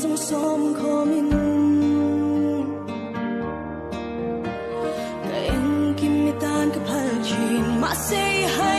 som khomin cả em kim mi tan ka phal chin mà say hay